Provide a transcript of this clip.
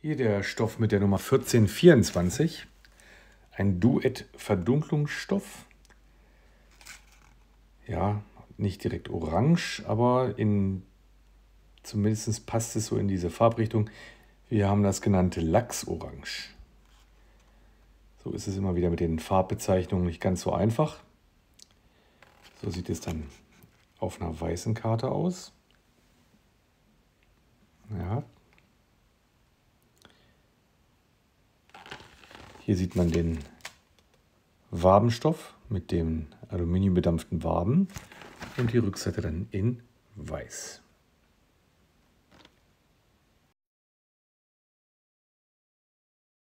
Hier der Stoff mit der Nummer 1424. Ein Duett-Verdunklungsstoff. Ja, nicht direkt orange, aber in, zumindest passt es so in diese Farbrichtung. Wir haben das genannte Lachsorange. So ist es immer wieder mit den Farbbezeichnungen nicht ganz so einfach. So sieht es dann auf einer weißen Karte aus. Ja. Hier sieht man den Wabenstoff mit dem aluminiumbedampften Waben und die Rückseite dann in weiß.